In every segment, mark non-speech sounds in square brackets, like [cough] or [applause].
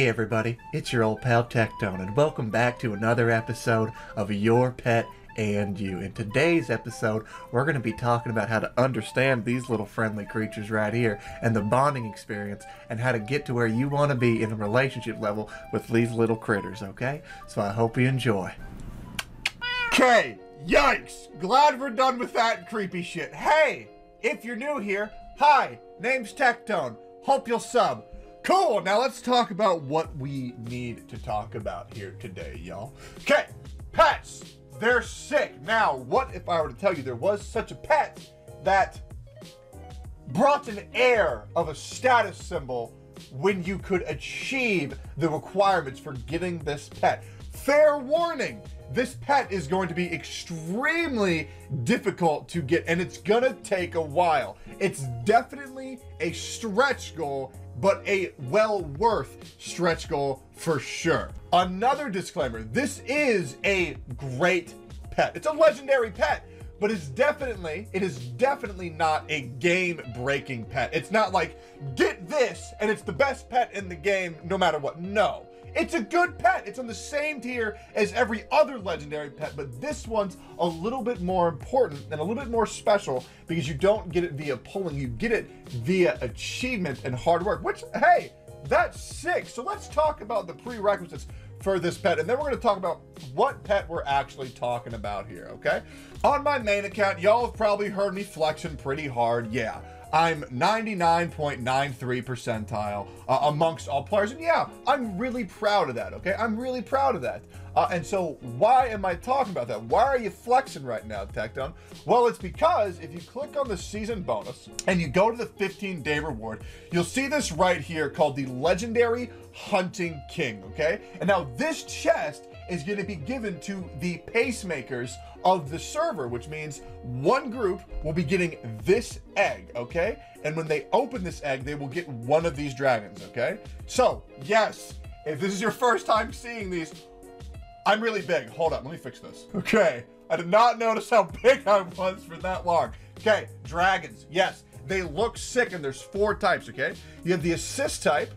Hey everybody, it's your old pal Tectone, and welcome back to another episode of Your Pet and You. In today's episode, we're going to be talking about how to understand these little friendly creatures right here, and the bonding experience, and how to get to where you want to be in a relationship level with these little critters, okay? So I hope you enjoy. Okay, yikes! Glad we're done with that creepy shit. Hey, if you're new here, hi, name's Tectone. Hope you'll sub. Cool, now let's talk about what we need to talk about here today, y'all. Okay, pets, they're sick. Now, what if I were to tell you there was such a pet that brought an air of a status symbol when you could achieve the requirements for getting this pet? Fair warning, this pet is going to be extremely difficult to get and it's gonna take a while. It's definitely a stretch goal but a well worth stretch goal for sure. Another disclaimer this is a great pet, it's a legendary pet. But it's definitely, it is definitely not a game breaking pet. It's not like, get this and it's the best pet in the game no matter what. No. It's a good pet. It's on the same tier as every other legendary pet, but this one's a little bit more important and a little bit more special because you don't get it via pulling, you get it via achievement and hard work, which, hey, that's sick. So let's talk about the prerequisites for this pet, and then we're going to talk about what pet we're actually talking about here, okay? On my main account, y'all have probably heard me flexing pretty hard. Yeah, I'm 99.93 percentile uh, amongst all players. And yeah, I'm really proud of that, okay? I'm really proud of that. Uh, and so why am I talking about that? Why are you flexing right now, Tectone? Well, it's because if you click on the season bonus and you go to the 15 day reward, you'll see this right here called the Legendary Hunting King, okay? And now this chest is going to be given to the pacemakers of the server, which means one group will be getting this egg, okay? And when they open this egg, they will get one of these dragons, okay? So, yes, if this is your first time seeing these, I'm really big. Hold up, let me fix this. Okay, I did not notice how [laughs] big I was for that long. Okay, dragons, yes, they look sick, and there's four types, okay? You have the assist type,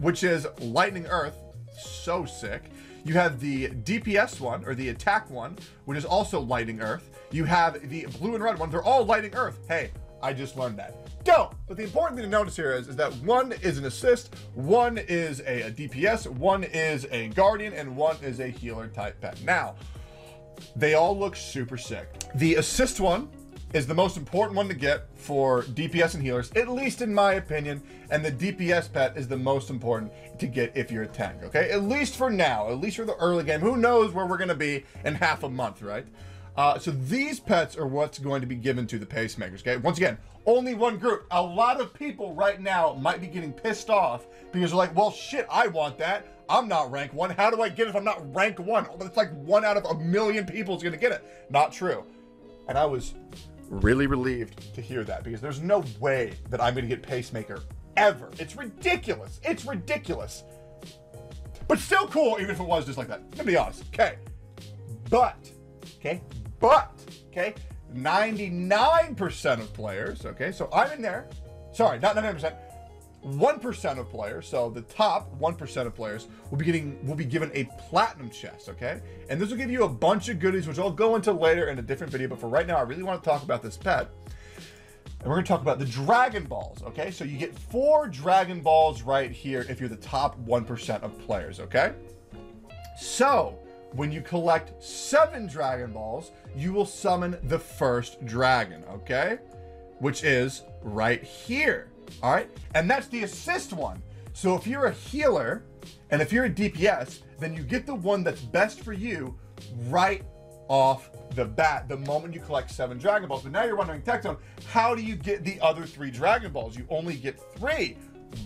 which is lightning earth, so sick. You have the DPS one, or the attack one, which is also lighting earth. You have the blue and red one. They're all lighting earth. Hey, I just learned that. Don't. But the important thing to notice here is, is that one is an assist, one is a, a DPS, one is a guardian, and one is a healer type pet. Now, they all look super sick. The assist one is the most important one to get for DPS and healers, at least in my opinion. And the DPS pet is the most important to get if you're a tank, okay? At least for now, at least for the early game. Who knows where we're going to be in half a month, right? Uh, so these pets are what's going to be given to the pacemakers, okay? Once again, only one group. A lot of people right now might be getting pissed off because they're like, well, shit, I want that. I'm not rank one. How do I get it if I'm not rank one? It's like one out of a million people is going to get it. Not true. And I was really relieved to hear that because there's no way that I'm going to get Pacemaker ever. It's ridiculous. It's ridiculous. But still cool, even if it was just like that. To be honest. Okay. But, okay, but, okay, 99% of players, okay, so I'm in there. Sorry, not 99%. 1% of players, so the top 1% of players will be getting will be given a platinum chest, okay? And this will give you a bunch of goodies, which I'll go into later in a different video, but for right now, I really want to talk about this pet. And we're going to talk about the Dragon Balls, okay? So you get four Dragon Balls right here if you're the top 1% of players, okay? So, when you collect seven Dragon Balls, you will summon the first dragon, okay? Which is right here. All right. And that's the assist one. So if you're a healer and if you're a DPS, then you get the one that's best for you right off the bat the moment you collect seven Dragon Balls. But now you're wondering, Tectone, how do you get the other three Dragon Balls? You only get three.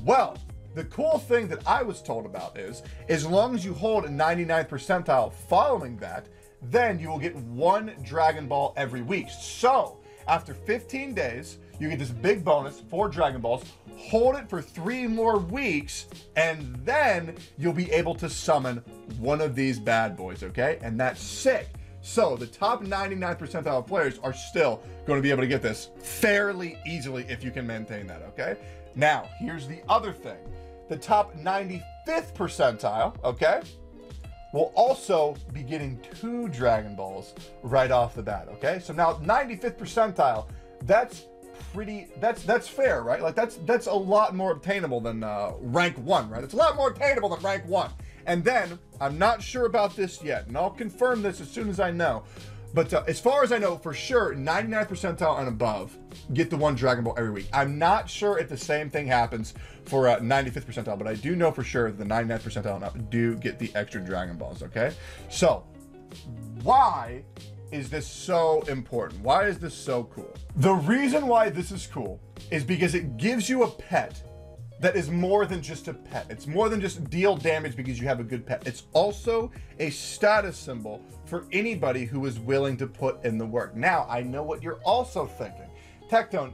Well, the cool thing that I was told about is as long as you hold a 99th percentile following that, then you will get one Dragon Ball every week. So after 15 days, you get this big bonus, four Dragon Balls, hold it for three more weeks, and then you'll be able to summon one of these bad boys, okay? And that's sick. So the top 99 percentile players are still going to be able to get this fairly easily if you can maintain that, okay? Now, here's the other thing. the top 95th percentile, okay, will also be getting two Dragon Balls right off the bat, okay? So now 95th percentile, that's pretty that's that's fair, right? Like that's that's a lot more obtainable than uh, rank 1, right? It's a lot more obtainable than rank 1. And then I'm not sure about this yet, and I'll confirm this as soon as I know. But uh, as far as I know, for sure, 99th percentile and above get the one Dragon Ball every week. I'm not sure if the same thing happens for uh, 95th percentile, but I do know for sure that the 99th percentile and up do get the extra Dragon Balls, okay? So, why is this so important? Why is this so cool? The reason why this is cool is because it gives you a pet that is more than just a pet. It's more than just deal damage because you have a good pet. It's also a status symbol for anybody who is willing to put in the work. Now, I know what you're also thinking. Tectone,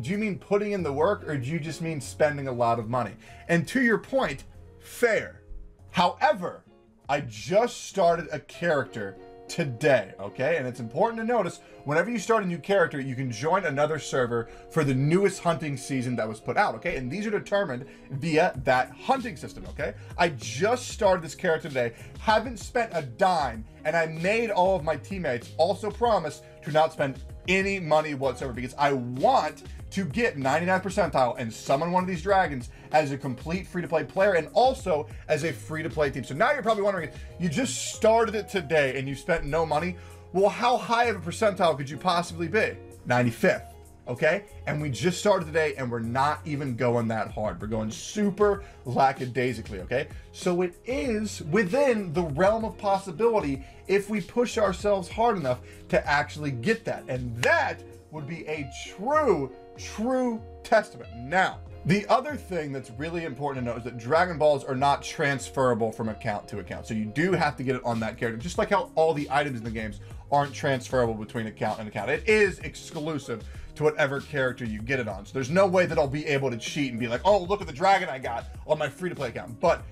do you mean putting in the work or do you just mean spending a lot of money? And to your point, fair. However, I just started a character today, okay? And it's important to notice whenever you start a new character, you can join another server for the newest hunting season that was put out, okay? And these are determined via that hunting system, okay? I just started this character today, haven't spent a dime, and I made all of my teammates also promise to not spend any money whatsoever because I want to get 99 percentile and summon one of these dragons as a complete free-to-play player and also as a free-to-play team. So now you're probably wondering, you just started it today and you spent no money. Well, how high of a percentile could you possibly be? 95th, okay? And we just started today and we're not even going that hard. We're going super lackadaisically, okay? So it is within the realm of possibility if we push ourselves hard enough to actually get that. And that would be a true true testament. Now, the other thing that's really important to know is that Dragon Balls are not transferable from account to account. So you do have to get it on that character, just like how all the items in the games aren't transferable between account and account. It is exclusive to whatever character you get it on. So there's no way that I'll be able to cheat and be like, oh, look at the dragon I got on my free-to-play account. But,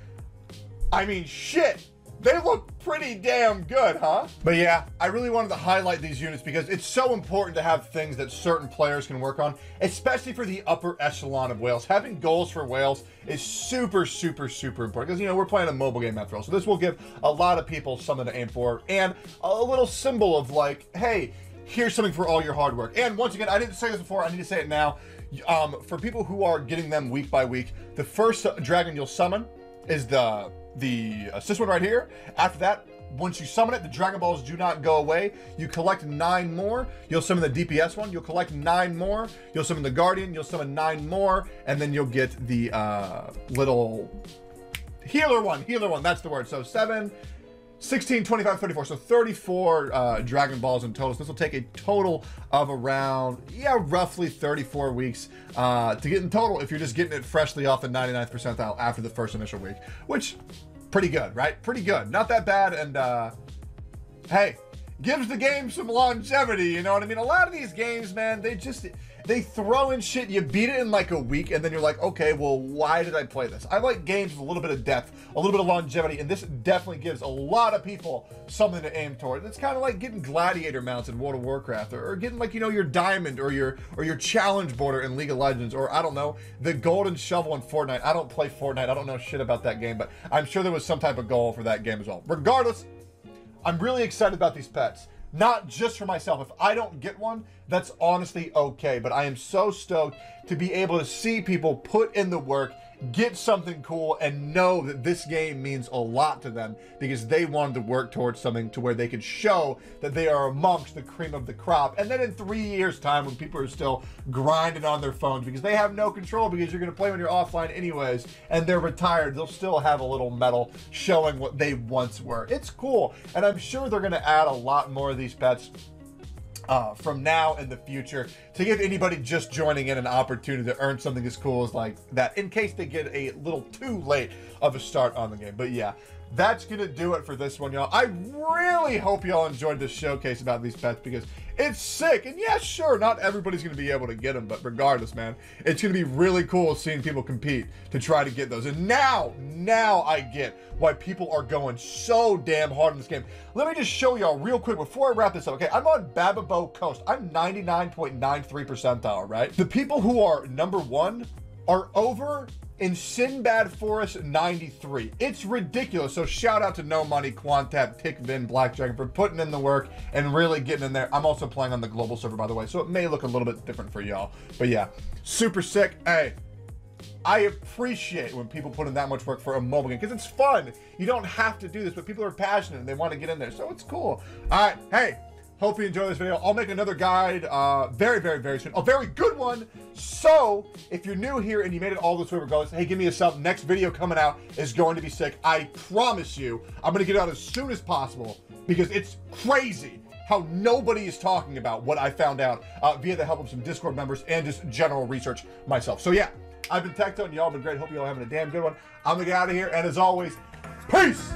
I mean, shit, they look pretty damn good, huh? But yeah, I really wanted to highlight these units because it's so important to have things that certain players can work on, especially for the upper echelon of whales. Having goals for whales is super, super, super important because, you know, we're playing a mobile game after all. So this will give a lot of people something to aim for and a little symbol of like, hey, here's something for all your hard work. And once again, I didn't say this before, I need to say it now. Um, for people who are getting them week by week, the first dragon you'll summon is the the assist one right here. After that, once you summon it, the Dragon Balls do not go away. You collect nine more. You'll summon the DPS one. You'll collect nine more. You'll summon the Guardian. You'll summon nine more. And then you'll get the uh, little healer one. Healer one. That's the word. So seven, 16, 25, 34. So 34 uh, Dragon Balls in total. So this will take a total of around, yeah, roughly 34 weeks uh, to get in total if you're just getting it freshly off the 99th percentile after the first initial week, which pretty good, right? Pretty good. Not that bad. And uh, hey, gives the game some longevity. You know what I mean? A lot of these games, man, they just they throw in shit. You beat it in like a week, and then you're like, okay, well, why did I play this? I like games with a little bit of depth, a little bit of longevity, and this definitely gives a lot of people something to aim toward. It's kind of like getting gladiator mounts in World of Warcraft, or, or getting like you know your diamond or your or your challenge border in League of Legends, or I don't know the golden shovel in Fortnite. I don't play Fortnite. I don't know shit about that game, but I'm sure there was some type of goal for that game as well. Regardless, I'm really excited about these pets not just for myself. If I don't get one, that's honestly okay. But I am so stoked to be able to see people put in the work get something cool and know that this game means a lot to them because they wanted to work towards something to where they could show that they are amongst the cream of the crop. And then in three years time when people are still grinding on their phones because they have no control because you're going to play when you're offline anyways and they're retired, they'll still have a little medal showing what they once were. It's cool. And I'm sure they're going to add a lot more of these pets uh, from now in the future to give anybody just joining in an opportunity to earn something as cool as like that in case they get a little too late of a start on the game. But yeah, that's going to do it for this one, y'all. I really hope y'all enjoyed this showcase about these pets because it's sick. And yeah, sure, not everybody's going to be able to get them, but regardless, man, it's going to be really cool seeing people compete to try to get those. And now, now I get why people are going so damn hard in this game. Let me just show y'all real quick before I wrap this up. Okay, I'm on Bababo Coast. I'm 99.93 percentile, right? The people who are number one are over in Sinbad Forest 93. It's ridiculous. So shout out to No Money, Quantap, Tickvin, Blackjack for putting in the work and really getting in there. I'm also playing on the global server, by the way, so it may look a little bit different for y'all. But yeah, super sick. Hey, I appreciate when people put in that much work for a mobile game because it's fun. You don't have to do this, but people are passionate and they want to get in there, so it's cool. All right, hey, hope you enjoy this video. I'll make another guide uh, very, very, very soon. A very good one. So if you're new here and you made it all this way regardless, hey, give me a sub. Next video coming out is going to be sick. I promise you, I'm going to get it out as soon as possible because it's crazy how nobody is talking about what I found out uh, via the help of some Discord members and just general research myself. So yeah, I've been Tecto and y'all been great. Hope y'all having a damn good one. I'm gonna get out of here, and as always, peace!